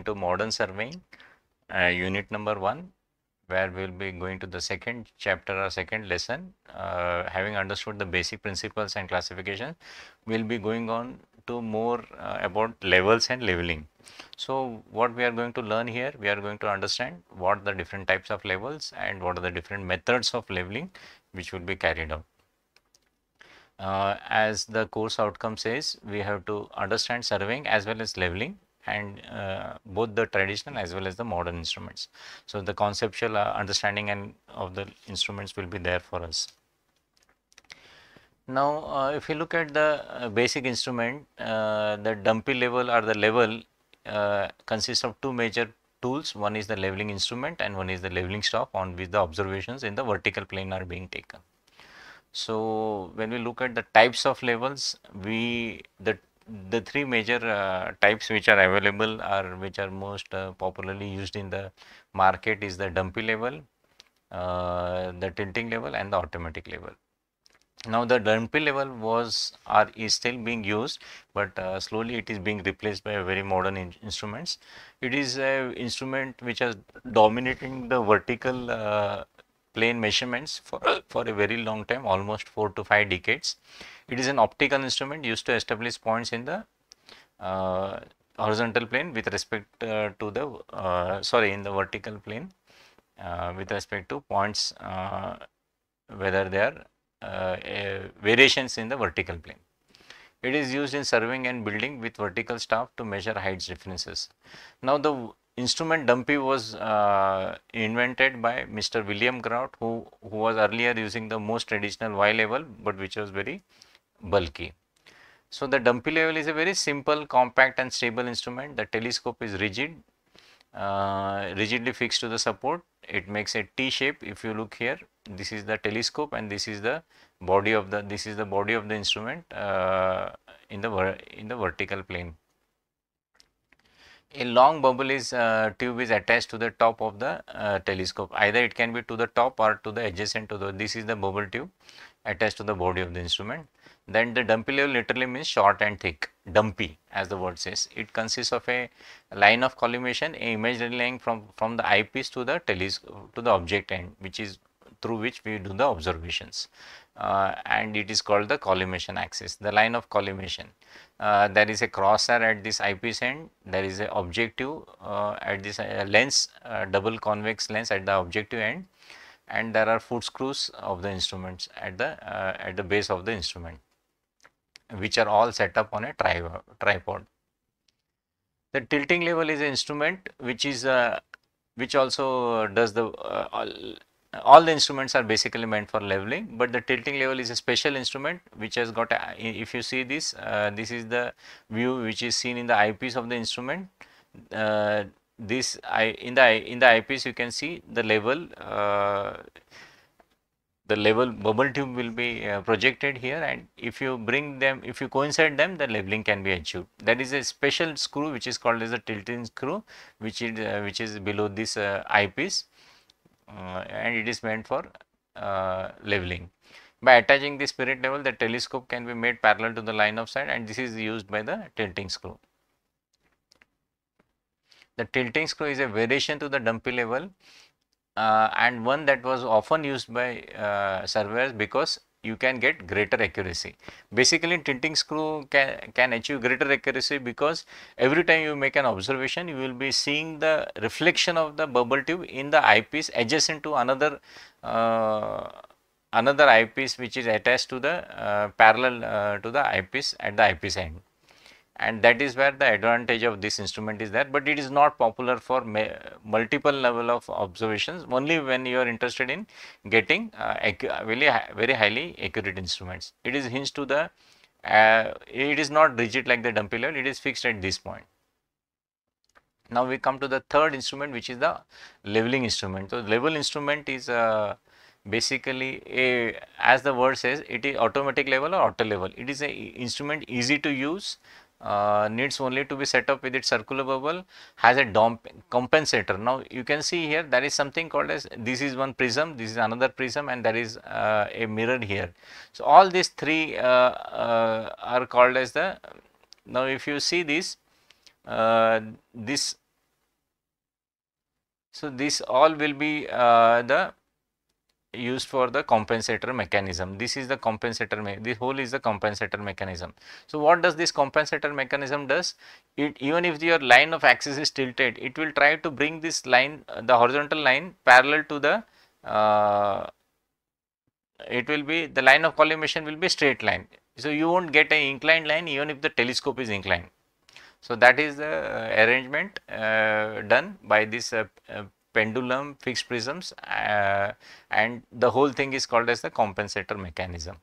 into modern surveying, uh, unit number one, where we'll be going to the second chapter or second lesson. Uh, having understood the basic principles and classification, we'll be going on to more uh, about levels and leveling. So, what we are going to learn here, we are going to understand what the different types of levels and what are the different methods of leveling which will be carried out. Uh, as the course outcome says, we have to understand surveying as well as leveling and uh, both the traditional as well as the modern instruments. So, the conceptual uh, understanding and of the instruments will be there for us. Now, uh, if you look at the uh, basic instrument, uh, the dumpy level or the level consists of two major tools. One is the leveling instrument and one is the leveling stock on which the observations in the vertical plane are being taken. So, when we look at the types of levels, we the the three major uh, types which are available or which are most uh, popularly used in the market is the dumpy level, uh, the tilting level and the automatic level. Now the dumpy level was or is still being used, but uh, slowly it is being replaced by very modern in instruments. It is a instrument which is dominating the vertical uh, plane measurements for, for a very long time, almost 4 to 5 decades. It is an optical instrument used to establish points in the uh, horizontal plane with respect uh, to the, uh, sorry, in the vertical plane uh, with respect to points uh, whether they are uh, variations in the vertical plane. It is used in surveying and building with vertical staff to measure heights differences. Now the instrument dumpy was uh, invented by Mr. William Gravatt who, who was earlier using the most traditional Y level but which was very bulky. So, the dumpy level is a very simple compact and stable instrument. The telescope is rigid, uh, rigidly fixed to the support. It makes a T shape if you look here. This is the telescope and this is the body of the this is the body of the instrument uh, in the in the vertical plane a long bubble is uh, tube is attached to the top of the uh, telescope. Either it can be to the top or to the adjacent to the this is the bubble tube attached to the body of the instrument. Then the dumpy level literally means short and thick dumpy as the word says. It consists of a line of collimation a imaginary line from from the eyepiece to the telescope to the object end which is through which we do the observations. Uh, and it is called the collimation axis the line of collimation. Uh, there is a crosshair at this eyepiece end, there is a objective uh, at this uh, lens, uh, double convex lens at the objective end. And there are foot screws of the instruments at the uh, at the base of the instrument which are all set up on a tri tripod. The tilting level is an instrument which is which also does the all the instruments are basically meant for leveling but the tilting level is a special instrument which has got a, if you see this uh, this is the view which is seen in the eyepiece of the instrument. Uh, this I in the in the eyepiece you can see the level uh, the level bubble tube will be uh, projected here and if you bring them if you coincide them the leveling can be achieved. That is a special screw which is called as a tilting screw which is uh, which is below this uh, eyepiece and it is meant for uh, leveling. By attaching the spirit level, the telescope can be made parallel to the line of sight and this is used by the tilting screw. The tilting screw is a variation to the dumpy level uh, and one that was often used by uh, surveyors because you can get greater accuracy. Basically tilting screw can, can achieve greater accuracy because every time you make an observation you will be seeing the reflection of the bubble tube in the eyepiece adjacent to another uh, another eyepiece which is attached to the uh, parallel uh, to the eyepiece at the eyepiece end and that is where the advantage of this instrument is there. But it is not popular for multiple level of observations only when you are interested in getting uh, very, very highly accurate instruments. It is hinged to the uh, it is not rigid like the dumpy level. It is fixed at this point. Now we come to the third instrument which is the leveling instrument. So level instrument is uh, basically a as the word says it is automatic level or auto level. It is an instrument easy to use uh, needs only to be set up with its circular bubble has a compensator. Now you can see here there is something called as this is one prism, this is another prism and there is uh, a mirror here. So all these three uh, uh are called as the now if you see this uh, this So, this all will be the used for the compensator mechanism. This is the compensator, this whole is the compensator mechanism. So, what does this compensator mechanism does? It even if your line of axis is tilted, it will try to bring this line, uh, the horizontal line parallel to the, uh, it will be, the line of collimation will be straight line. So, you won't get an inclined line even if the telescope is inclined. So, that is the uh, arrangement uh, done by this uh, uh, pendulum fixed prisms uh, and the whole thing is called as the compensator mechanism.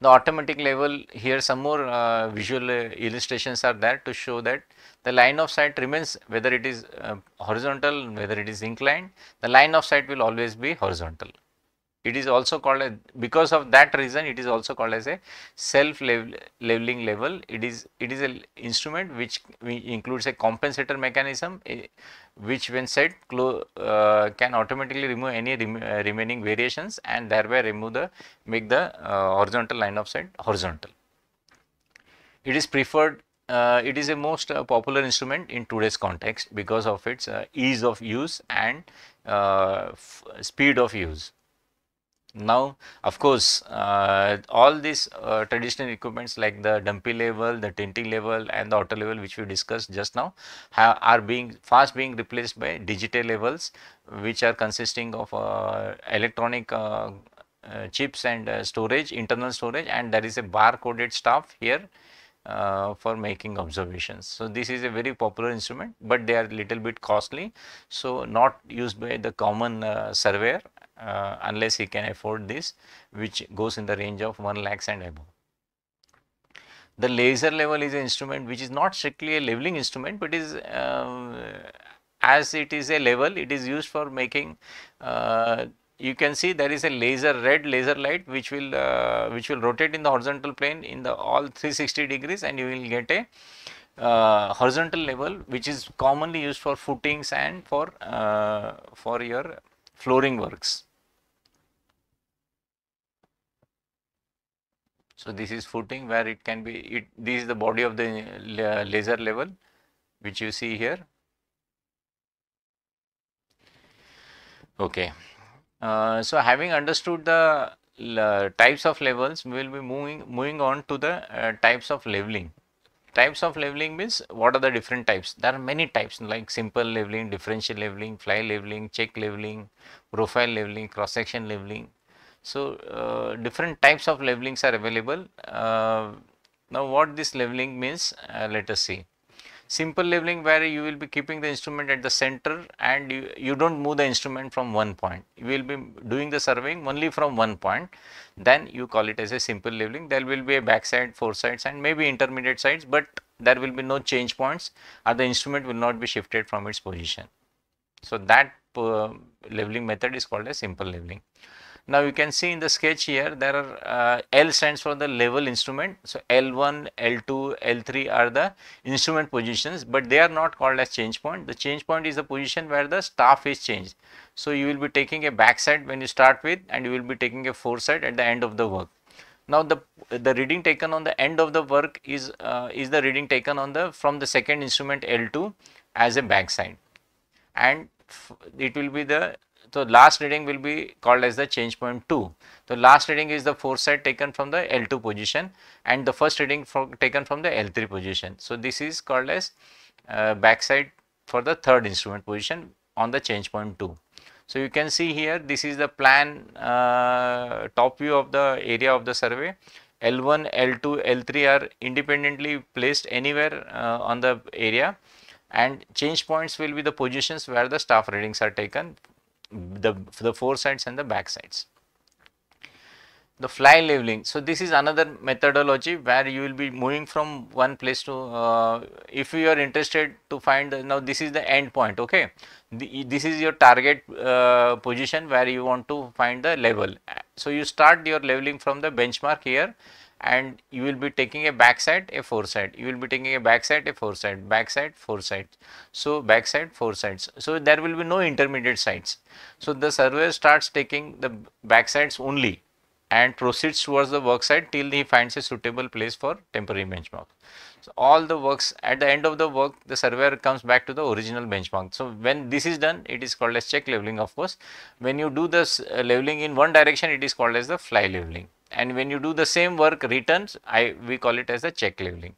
The automatic level here some more uh, visual illustrations are there to show that the line of sight remains whether it is uh, horizontal whether it is inclined the line of sight will always be horizontal. It is also called a, because of that reason it is also called as a self level, leveling level. It is it is an instrument which includes a compensator mechanism a, which when set uh, can automatically remove any rem uh, remaining variations and thereby remove the make the uh, horizontal line of sight horizontal. It is preferred uh, it is a most uh, popular instrument in today's context because of its uh, ease of use and speed of use. Now, of course, uh, all these uh, traditional equipments like the dumpy level, the tilting level and the auto level which we discussed just now are being fast being replaced by digital levels which are consisting of uh, electronic uh, uh, chips and uh, storage, internal storage and there is a bar coded stuff here uh, for making observations. So, this is a very popular instrument, but they are little bit costly. So, not used by the common uh, surveyor uh, unless he can afford this which goes in the range of 1 lakhs and above. The laser level is an instrument which is not strictly a leveling instrument, but is uh, as it is a level it is used for making uh, you can see there is a laser red laser light which will uh, which will rotate in the horizontal plane in the all 360 degrees and you will get a uh, horizontal level which is commonly used for footings and for uh, for your flooring works. So, this is footing where it can be it this is the body of the laser level which you see here. Okay. Uh, so, having understood the types of levels, we will be moving moving on to the uh, types of leveling. Types of leveling means what are the different types? There are many types like simple leveling, differential leveling, fly leveling, check leveling, profile leveling, cross section leveling. So, uh, different types of levelings are available. Uh, now, what this leveling means, uh, let us see. Simple leveling where you will be keeping the instrument at the center and you, you don't move the instrument from one point. You will be doing the surveying only from one point. Then you call it as a simple leveling. There will be a backsight, foresights and maybe intermediate sights, but there will be no change points or the instrument will not be shifted from its position. So, that uh, leveling method is called a simple leveling. Now you can see in the sketch here there are uh, L stands for the level instrument. So L1, L2, L3 are the instrument positions but they are not called as change point. The change point is the position where the staff is changed. So you will be taking a back sight when you start with and you will be taking a foresight at the end of the work. Now the the reading taken on the end of the work is uh, is the reading taken on the from the second instrument L2 as a backsight and it will be the so, last reading will be called as the change point 2. The last reading is the foresight taken from the L2 position and the first reading from, taken from the L3 position. So, this is called as uh, backsight for the third instrument position on the change point 2. So, you can see here this is the plan uh, top view of the area of the survey. L1, L2, L3 are independently placed anywhere uh, on the area and change points will be the positions where the staff readings are taken the, the foresights and the back sights. The fly leveling. So, this is another methodology where you will be moving from one place to, uh, if you are interested to find, the, now this is the end point, okay. The, this is your target uh, position where you want to find the level. So, you start your leveling from the benchmark here and you will be taking a back backsight a foresight you will be taking a back backsight a foresight backsight foresight so back backsight foresights so there will be no intermediate sights so the surveyor starts taking the back backsights only and proceeds towards the work site till he finds a suitable place for temporary benchmark. So, all the works at the end of the work the surveyor comes back to the original benchmark. So, when this is done it is called as check leveling of course. When you do this uh, leveling in one direction it is called as the fly leveling and when you do the same work returns I we call it as a check leveling.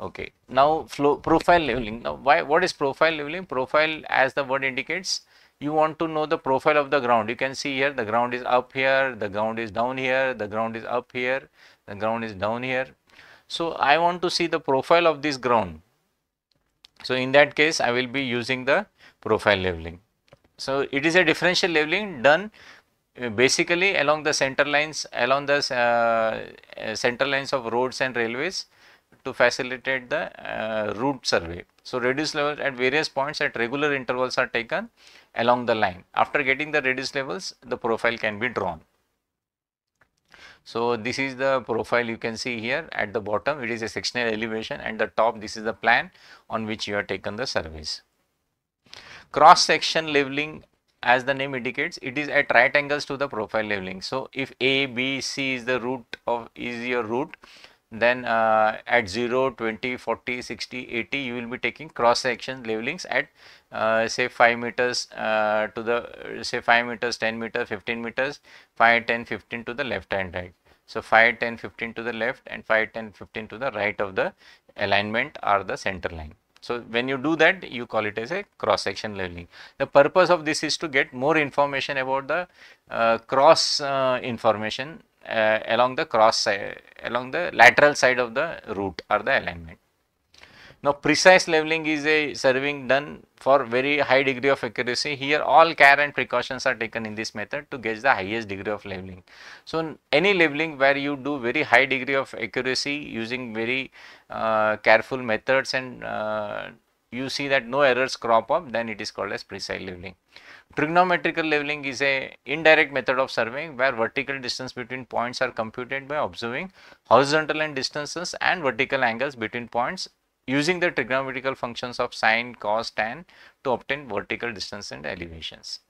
Okay. Now, flow profile leveling. Now, why what is profile leveling? Profile as the word indicates you want to know the profile of the ground. You can see here the ground is up here, the ground is down here, the ground is up here, the ground is down here. So, I want to see the profile of this ground. So, in that case I will be using the profile leveling. So, it is a differential leveling done basically along the center lines along the uh, uh, center lines of roads and railways to facilitate the uh, route survey. So, reduce levels at various points at regular intervals are taken along the line. After getting the reduce levels, the profile can be drawn. So, this is the profile you can see here at the bottom it is a sectional elevation and the top this is the plan on which you have taken the surveys. Cross section leveling as the name indicates it is at right angles to the profile leveling. So, if A, B, C is the route of is your route then uh, at 0, 20, 40, 60, 80 you will be taking cross section levelings at uh, say 5 meters uh, to the say 5 meters, 10 meters, 15 meters, 5, 10, 15 to the left hand side. So, 5, 10, 15 to the left and 5, 10, 15 to the right of the alignment or the center line. So, when you do that you call it as a cross section leveling. The purpose of this is to get more information about the uh, cross uh, information uh, along the cross side, along the lateral side of the route or the alignment. Now, precise leveling is a surveying done for very high degree of accuracy. Here all care and precautions are taken in this method to get the highest degree of leveling. So, any leveling where you do very high degree of accuracy using very uh, careful methods and uh, you see that no errors crop up then it is called as precise leveling. Trigonometrical leveling is a indirect method of surveying where vertical distance between points are computed by observing horizontal and distances and vertical angles between points using the trigonometrical functions of sine, cos, tan to obtain vertical distance and elevations.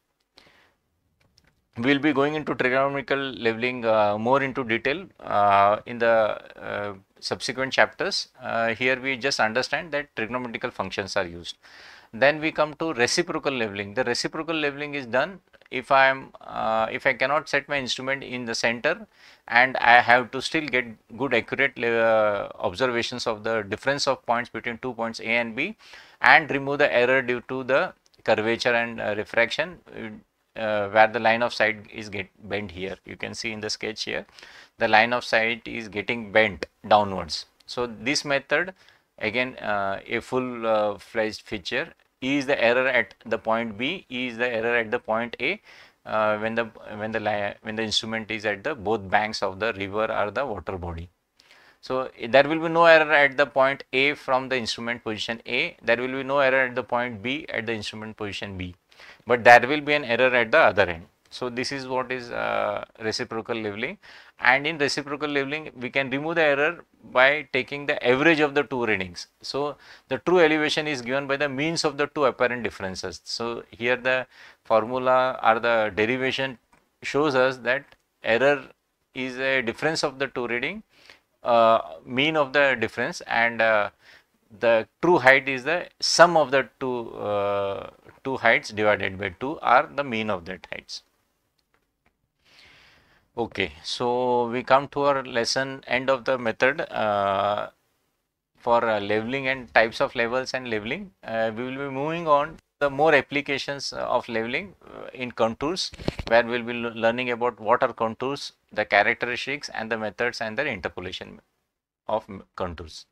We will be going into trigonometrical leveling uh, more into detail uh, in the uh, subsequent chapters. Uh, here we just understand that trigonometrical functions are used. Then we come to reciprocal leveling. The reciprocal leveling is done if I am uh, if I cannot set my instrument in the center and I have to still get good accurate uh, observations of the difference of points between two points A and B and remove the error due to the curvature and uh, refraction uh, where the line of sight is get bent here. You can see in the sketch here the line of sight is getting bent downwards. So this method again uh, a full uh, fledged feature Is the error at the point B, E is the error at the point A uh, when the when the when the instrument is at the both banks of the river or the water body. So, there will be no error at the point A from the instrument position A, there will be no error at the point B at the instrument position B, but there will be an error at the other end. So, this is what is uh, reciprocal leveling and in reciprocal leveling we can remove the error by taking the average of the two readings. So, the true elevation is given by the means of the two apparent differences. So, here the formula or the derivation shows us that error is a difference of the two reading uh, mean of the difference and uh, the true height is the sum of the two uh, two heights divided by 2 are the mean of that heights. Okay, so we come to our lesson end of the method uh, for uh, leveling and types of levels and leveling. Uh, we will be moving on the more applications of leveling uh, in contours where we will be learning about what are contours, the characteristics and the methods and the interpolation of contours.